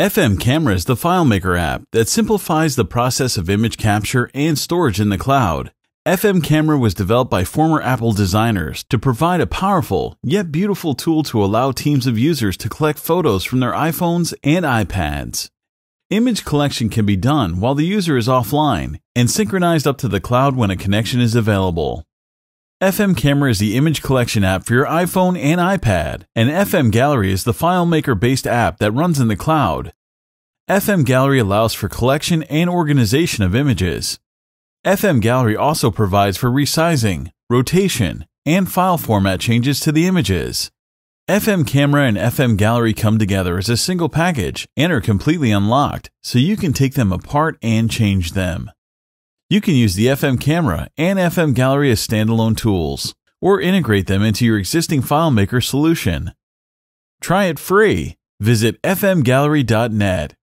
FM Camera is the FileMaker app that simplifies the process of image capture and storage in the cloud. FM Camera was developed by former Apple designers to provide a powerful yet beautiful tool to allow teams of users to collect photos from their iPhones and iPads. Image collection can be done while the user is offline and synchronized up to the cloud when a connection is available. FM Camera is the image collection app for your iPhone and iPad, and FM Gallery is the FileMaker based app that runs in the cloud. FM Gallery allows for collection and organization of images. FM Gallery also provides for resizing, rotation, and file format changes to the images. FM Camera and FM Gallery come together as a single package and are completely unlocked, so you can take them apart and change them. You can use the FM Camera and FM Gallery as standalone tools, or integrate them into your existing FileMaker solution. Try it free. Visit fmgallery.net.